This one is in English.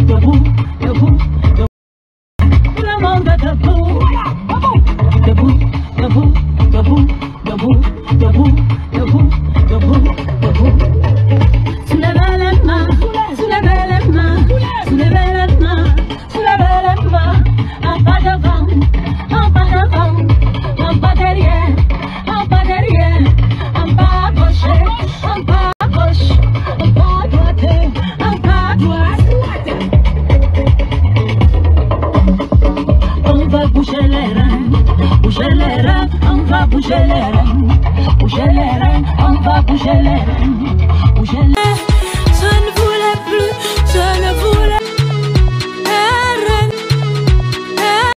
debout, debout, boom, Tout boom, monde boom, Debout, boom, debout, boom, debout, boom. bu jelerin, bu jelerin, amba.